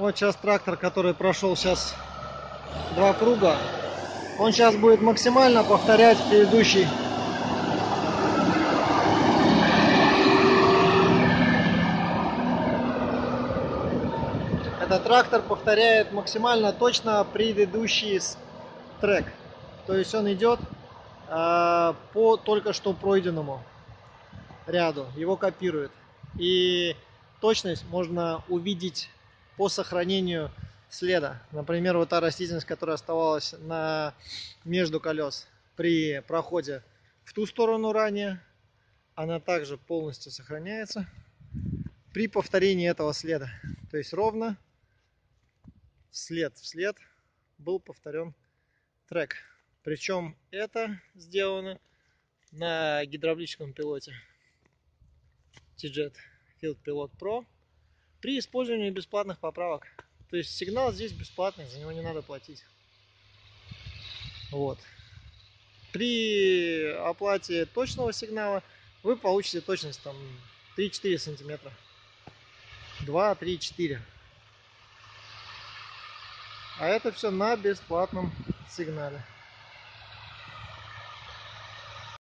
Вот сейчас трактор, который прошел сейчас два круга, он сейчас будет максимально повторять предыдущий Этот трактор повторяет максимально точно предыдущий трек. То есть он идет э, по только что пройденному ряду, его копирует. И точность можно увидеть по сохранению следа. Например, вот та растительность, которая оставалась на, между колес при проходе в ту сторону ранее, она также полностью сохраняется при повторении этого следа. То есть ровно след в след был повторен трек. Причем это сделано на гидравлическом пилоте TJet Field Pilot Pro при использовании бесплатных поправок. То есть сигнал здесь бесплатный, за него не надо платить. Вот. При оплате точного сигнала вы получите точность там 3-4 сантиметра. 2, 3, 4. А это все на бесплатном сигнале.